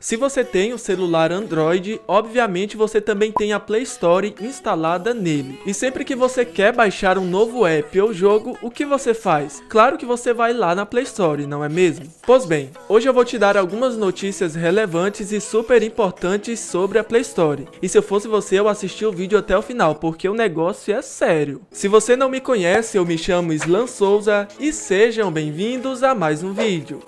Se você tem um celular Android, obviamente você também tem a Play Store instalada nele. E sempre que você quer baixar um novo app ou jogo, o que você faz? Claro que você vai lá na Play Store, não é mesmo? Pois bem, hoje eu vou te dar algumas notícias relevantes e super importantes sobre a Play Store. E se eu fosse você, eu assistir o vídeo até o final, porque o negócio é sério. Se você não me conhece, eu me chamo Slan Souza e sejam bem-vindos a mais um vídeo.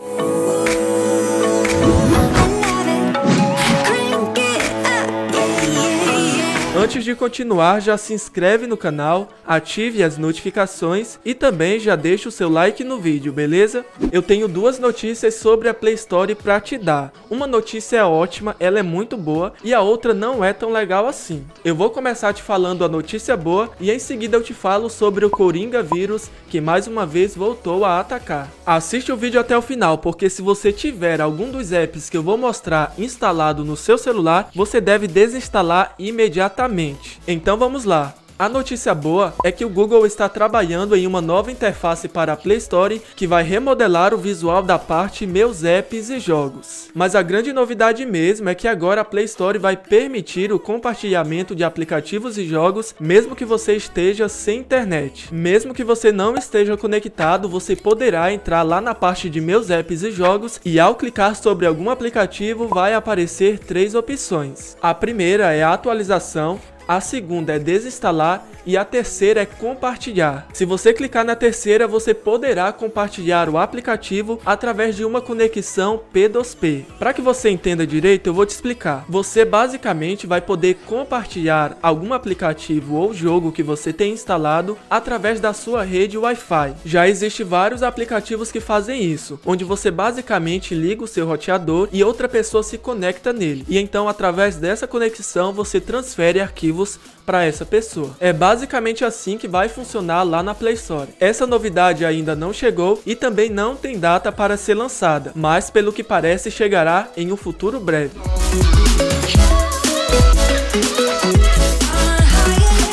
Antes de continuar, já se inscreve no canal, ative as notificações e também já deixa o seu like no vídeo, beleza? Eu tenho duas notícias sobre a Play Store para te dar. Uma notícia é ótima, ela é muito boa, e a outra não é tão legal assim. Eu vou começar te falando a notícia boa e em seguida eu te falo sobre o Coringa vírus que mais uma vez voltou a atacar. Assiste o vídeo até o final, porque se você tiver algum dos apps que eu vou mostrar instalado no seu celular, você deve desinstalar imediatamente então vamos lá. A notícia boa é que o Google está trabalhando em uma nova interface para a Play Store que vai remodelar o visual da parte Meus Apps e Jogos. Mas a grande novidade mesmo é que agora a Play Store vai permitir o compartilhamento de aplicativos e jogos mesmo que você esteja sem internet. Mesmo que você não esteja conectado, você poderá entrar lá na parte de Meus Apps e Jogos e ao clicar sobre algum aplicativo vai aparecer três opções. A primeira é a atualização, a segunda é desinstalar e a terceira é compartilhar. Se você clicar na terceira, você poderá compartilhar o aplicativo através de uma conexão P2P. Para que você entenda direito, eu vou te explicar. Você basicamente vai poder compartilhar algum aplicativo ou jogo que você tem instalado através da sua rede Wi-Fi. Já existe vários aplicativos que fazem isso, onde você basicamente liga o seu roteador e outra pessoa se conecta nele. E então através dessa conexão você transfere arquivos para essa pessoa. É basicamente assim que vai funcionar lá na Play Store. Essa novidade ainda não chegou e também não tem data para ser lançada, mas pelo que parece chegará em um futuro breve.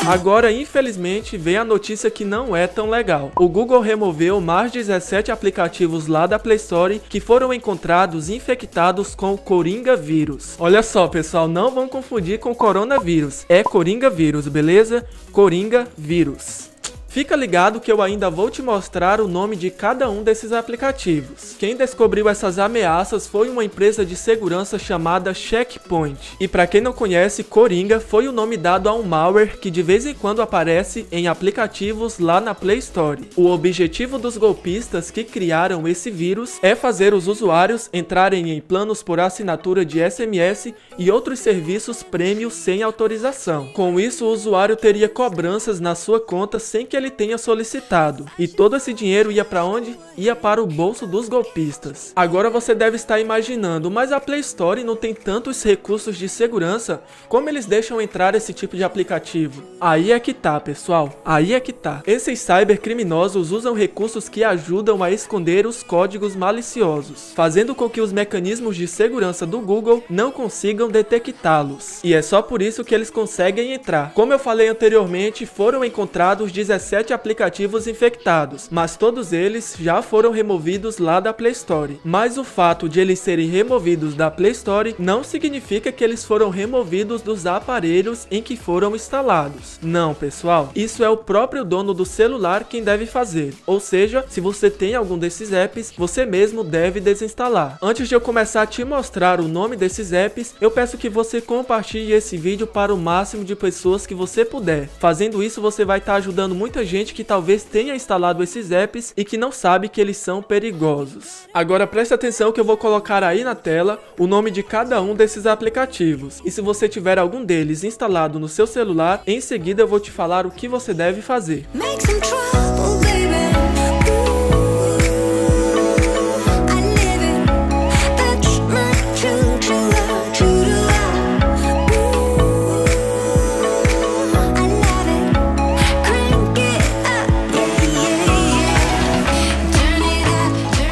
Agora, infelizmente, vem a notícia que não é tão legal. O Google removeu mais 17 aplicativos lá da Play Store que foram encontrados infectados com o Coringa vírus. Olha só, pessoal, não vão confundir com coronavírus. É Coringa vírus, beleza? Coringa vírus. Fica ligado que eu ainda vou te mostrar o nome de cada um desses aplicativos. Quem descobriu essas ameaças foi uma empresa de segurança chamada Checkpoint. E para quem não conhece, Coringa foi o nome dado a um malware que de vez em quando aparece em aplicativos lá na Play Store. O objetivo dos golpistas que criaram esse vírus é fazer os usuários entrarem em planos por assinatura de SMS e outros serviços prêmio sem autorização. Com isso, o usuário teria cobranças na sua conta sem que ele tenha solicitado. E todo esse dinheiro ia para onde? Ia para o bolso dos golpistas. Agora você deve estar imaginando, mas a Play Store não tem tantos recursos de segurança, como eles deixam entrar esse tipo de aplicativo? Aí é que tá, pessoal. Aí é que tá. Esses cybercriminosos usam recursos que ajudam a esconder os códigos maliciosos, fazendo com que os mecanismos de segurança do Google não consigam detectá-los. E é só por isso que eles conseguem entrar. Como eu falei anteriormente, foram encontrados 17 17 aplicativos infectados, mas todos eles já foram removidos lá da Play Store. Mas o fato de eles serem removidos da Play Store não significa que eles foram removidos dos aparelhos em que foram instalados. Não, pessoal, isso é o próprio dono do celular quem deve fazer. Ou seja, se você tem algum desses apps, você mesmo deve desinstalar. Antes de eu começar a te mostrar o nome desses apps, eu peço que você compartilhe esse vídeo para o máximo de pessoas que você puder. Fazendo isso, você vai estar tá ajudando muita muita gente que talvez tenha instalado esses apps e que não sabe que eles são perigosos. Agora preste atenção que eu vou colocar aí na tela o nome de cada um desses aplicativos. E se você tiver algum deles instalado no seu celular, em seguida eu vou te falar o que você deve fazer. Se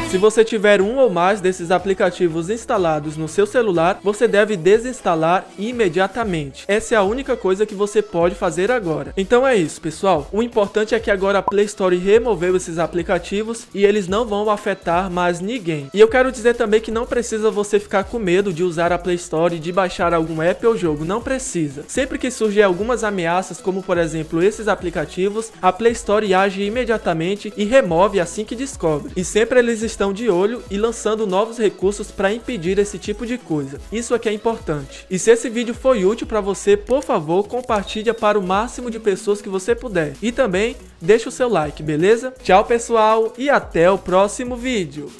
Se você tiver um ou mais desses aplicativos instalados no seu celular, você deve desinstalar imediatamente. Essa é a única coisa que você pode fazer agora. Então é isso, pessoal. O importante é que agora a Play Store removeu esses aplicativos e eles não vão afetar mais ninguém. E eu quero dizer também que não precisa você ficar com medo de usar a Play Store e de baixar algum app ou jogo, não precisa. Sempre que surgir algumas ameaças, como por exemplo esses aplicativos, a Play Store age imediatamente e remove assim que descobre. E sempre eles estão de olho e lançando novos recursos para impedir esse tipo de coisa. Isso aqui é importante. E se esse vídeo foi útil para você, por favor, compartilhe para o máximo de pessoas que você puder. E também deixa o seu like, beleza? Tchau pessoal e até o próximo vídeo.